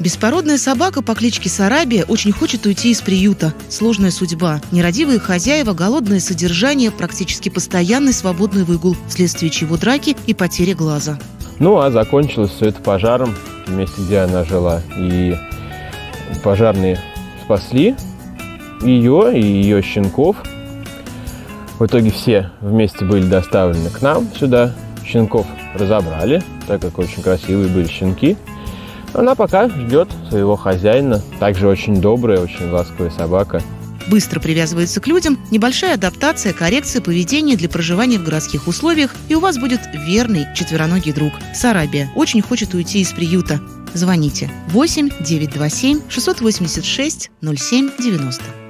Беспородная собака по кличке Сарабия очень хочет уйти из приюта. Сложная судьба. Нерадивые хозяева, голодное содержание, практически постоянный свободный выгул, вследствие чего драки и потери глаза. Ну, а закончилось все это пожаром в месте, где она жила. И пожарные спасли ее и ее щенков. В итоге все вместе были доставлены к нам сюда. Щенков разобрали, так как очень красивые были щенки. Она пока ждет своего хозяина. Также очень добрая, очень ласковая собака. Быстро привязывается к людям, небольшая адаптация, коррекция поведения для проживания в городских условиях, и у вас будет верный четвероногий друг. Сарабия очень хочет уйти из приюта. Звоните 8 927 686 07 90.